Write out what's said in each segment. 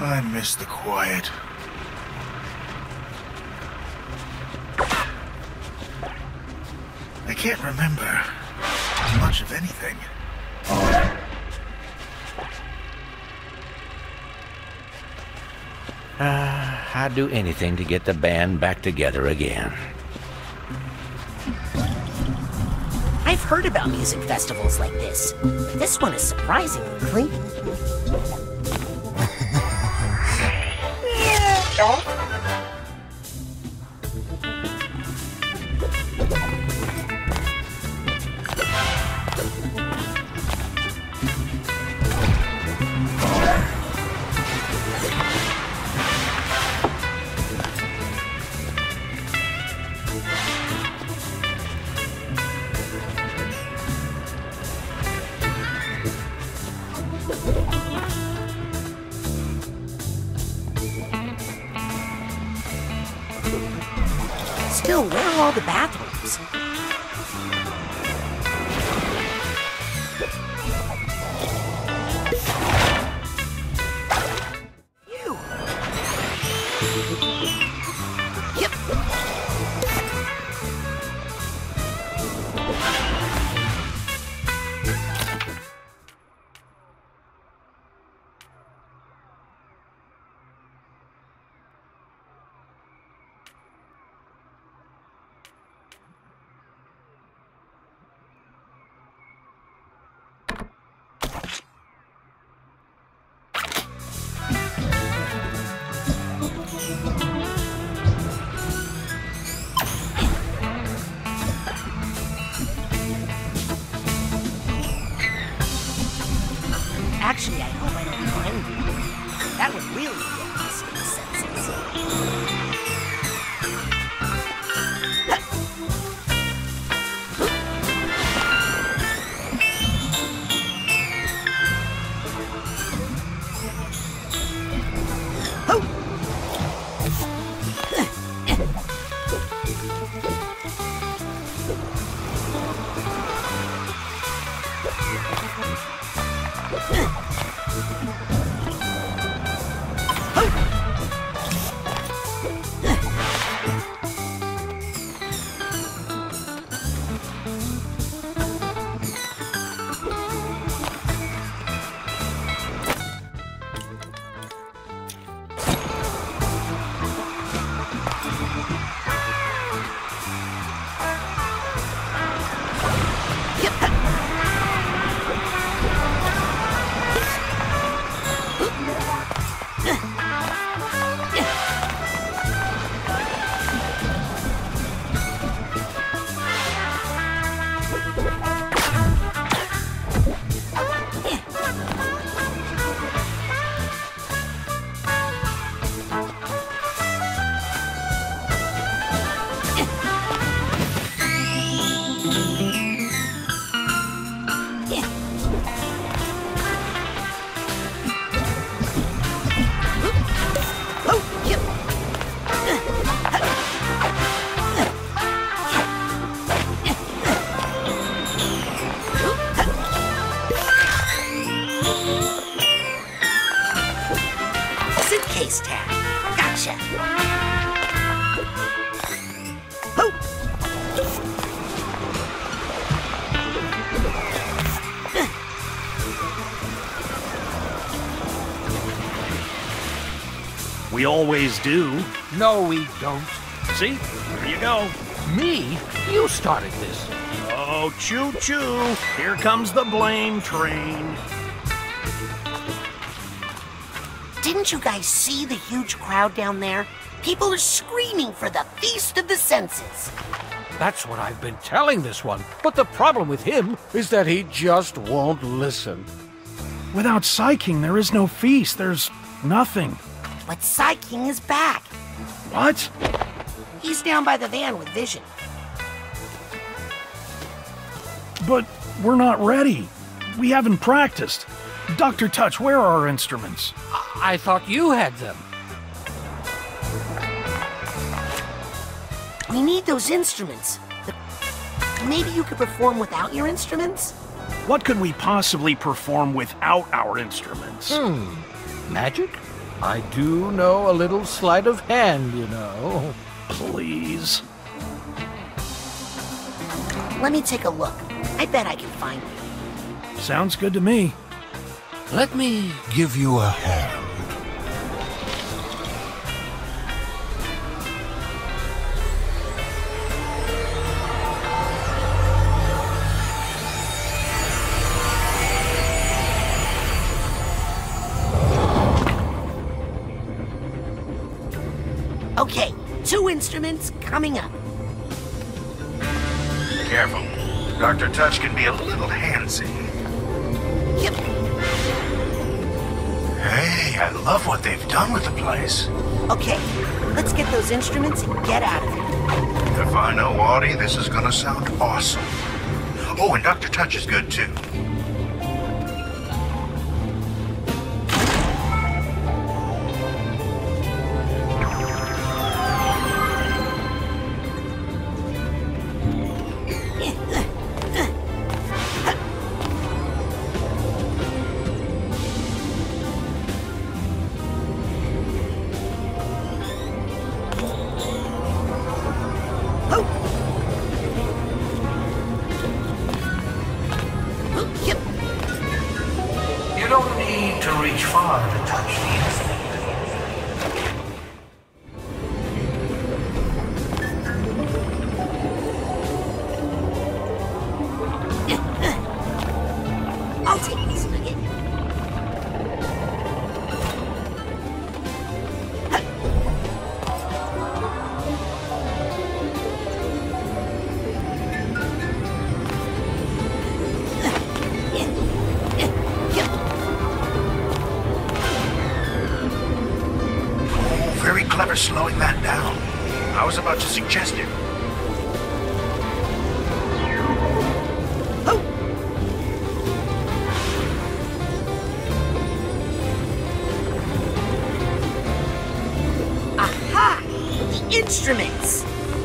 I miss the quiet. I can't remember much of anything. Uh, I'd do anything to get the band back together again. I've heard about music festivals like this, this one is surprisingly clean. Stop. Thank Still, where are all the bathrooms? We always do. No, we don't. See? There you go. Me? You started this. Oh, choo choo. Here comes the blame train. Didn't you guys see the huge crowd down there? People are screaming for the Feast of the Senses. That's what I've been telling this one. But the problem with him is that he just won't listen. Without PSI King, there is no feast. There's nothing. But PSI King is back. What? He's down by the van with Vision. But we're not ready. We haven't practiced. Dr. Touch, where are our instruments? I thought you had them. We need those instruments. Maybe you could perform without your instruments? What could we possibly perform without our instruments? Hmm. Magic? I do know a little sleight of hand, you know. Please. Let me take a look. I bet I can find it. Sounds good to me. Let me give you a hand. Instruments coming up. Careful. Dr. Touch can be a little handsy. Yep. Hey, I love what they've done with the place. Okay, let's get those instruments and get out of here. If I know Audie, this is gonna sound awesome. Oh, and Dr. Touch is good too.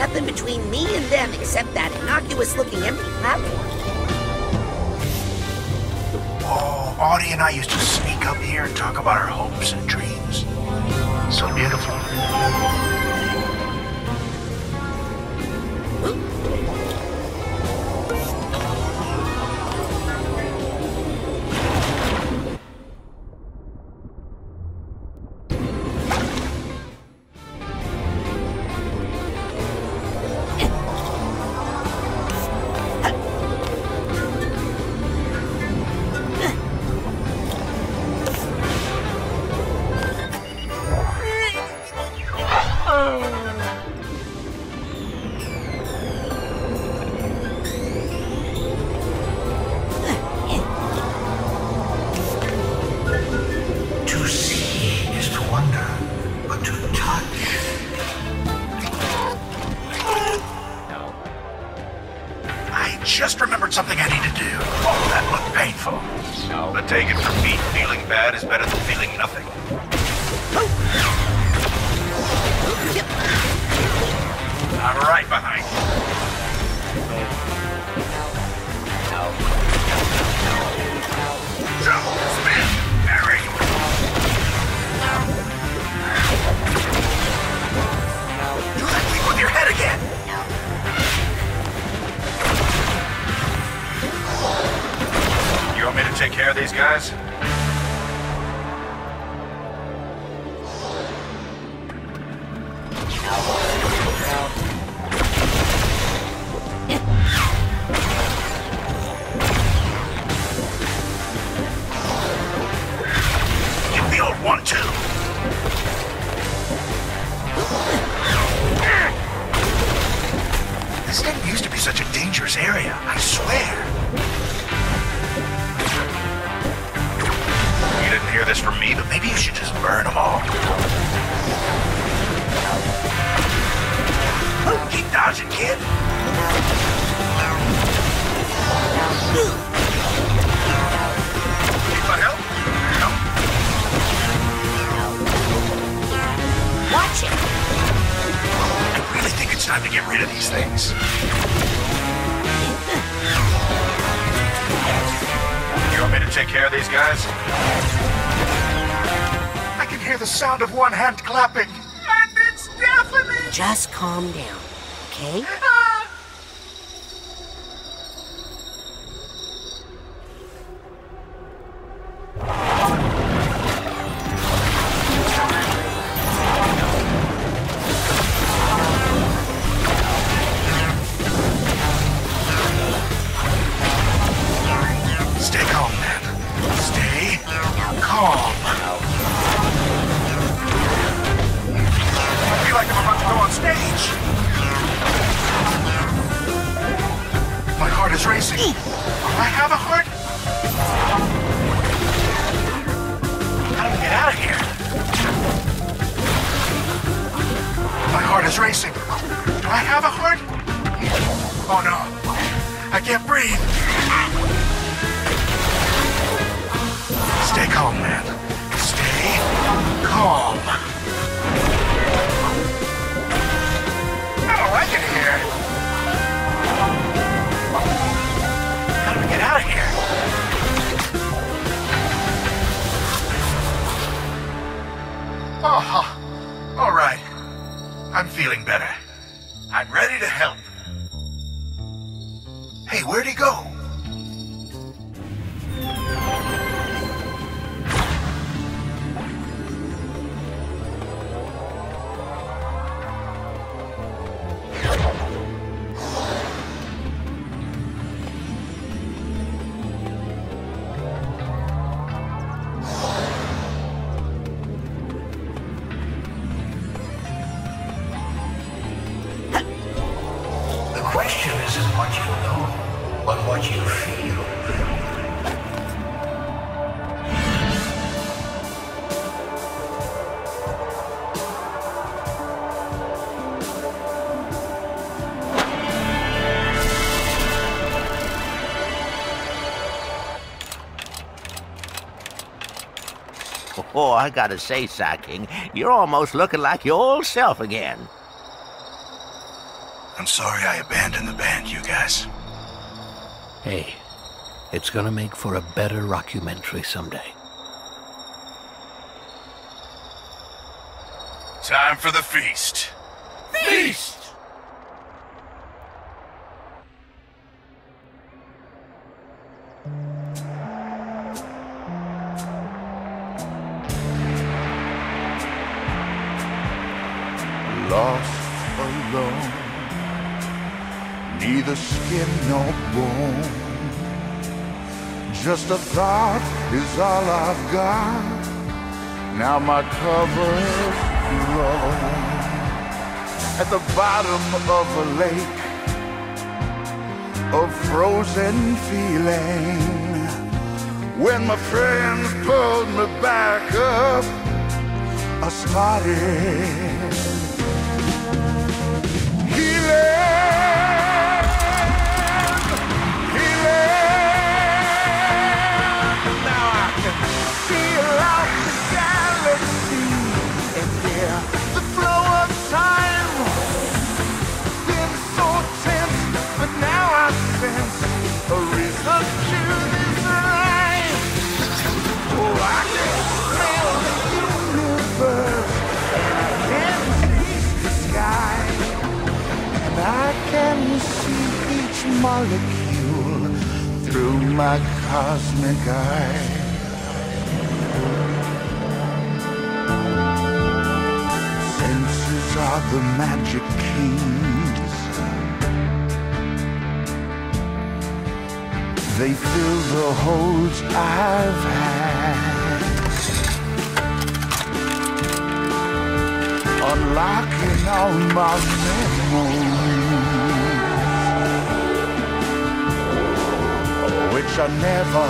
Nothing between me and them except that innocuous looking empty platform. Oh, Audie and I used to sneak up here and talk about our hopes and dreams. So beautiful. Nothing. I'm right behind you. Jump, spin, parry. Do that thing with your head again. You want me to take care of these guys? Sound of one hand clapping. And it's deafening! Just calm down, okay? is racing. Do I have a heart? Oh no. I can't breathe. Stay calm, man. Stay calm. I don't like it here. How do we get out of here? Oh, feeling better. I'm ready to help. Hey, where'd he go? I gotta say, King, you're almost looking like your old self again. I'm sorry I abandoned the band, you guys. Hey, it's gonna make for a better rockumentary someday. Time for the feast. Feast! A thought is all I've got. Now my cover's blown at the bottom of a lake of frozen feeling. When my friends pulled me back up, I started molecule through my cosmic eye. Senses are the magic keys. They fill the holes I've had. Unlocking all my memories. Which I never,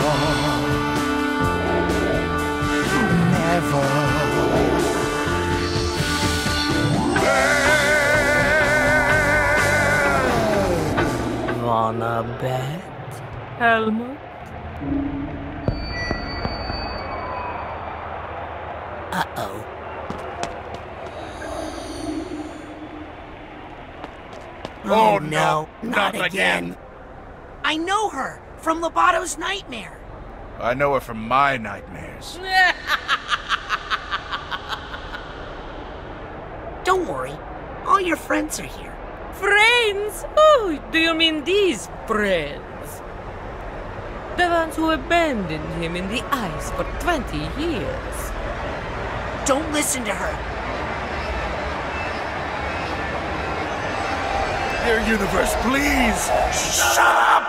never. had. Wanna bet, Helmut? Uh-oh. Oh, oh, no, no, not, not again. again. I know her from Loboto's nightmare. I know her from my nightmares. Don't worry. All your friends are here. Friends? Oh, do you mean these friends? The ones who abandoned him in the ice for 20 years. Don't listen to her. Their universe, please! Shut up!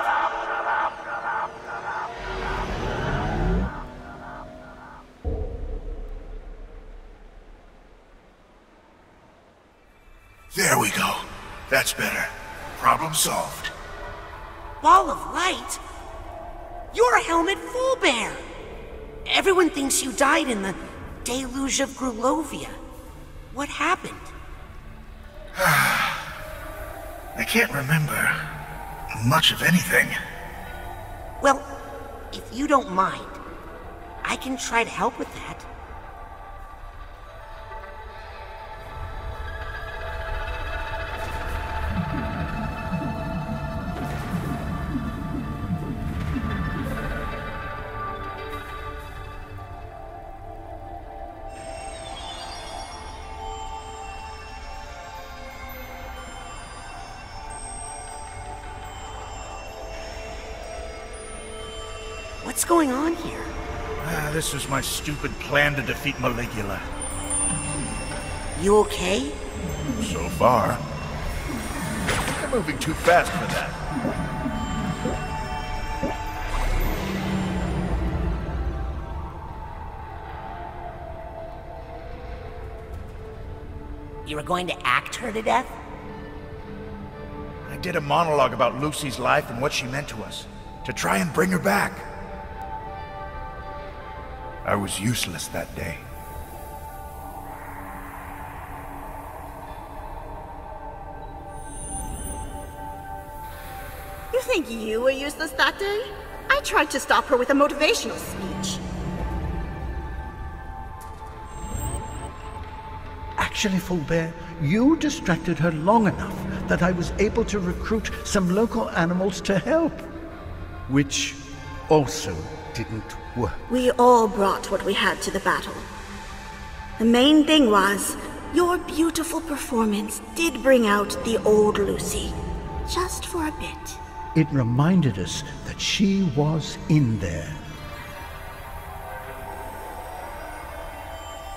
We go. That's better. Problem solved. Ball of light? You're Helmut Fullbear! Everyone thinks you died in the deluge of Grulovia. What happened? I can't remember much of anything. Well, if you don't mind, I can try to help with that. What's going on here? Ah, this was my stupid plan to defeat Maligula. You okay? So far. You're moving too fast for that. You were going to act her to death? I did a monologue about Lucy's life and what she meant to us, to try and bring her back. I was useless that day. You think you were useless that day? I tried to stop her with a motivational speech. Actually, Fullbear, you distracted her long enough that I was able to recruit some local animals to help. Which also didn't work. We all brought what we had to the battle. The main thing was, your beautiful performance did bring out the old Lucy. Just for a bit. It reminded us that she was in there.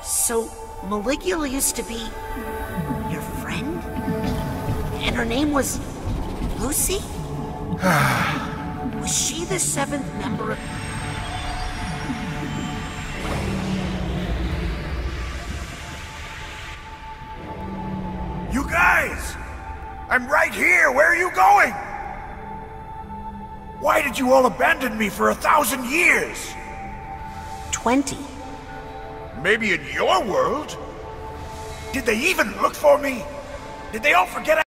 So, Maligula used to be your friend? And her name was Lucy? was she the seventh member of. Here! Where are you going? Why did you all abandon me for a thousand years? Twenty. Maybe in your world? Did they even look for me? Did they all forget I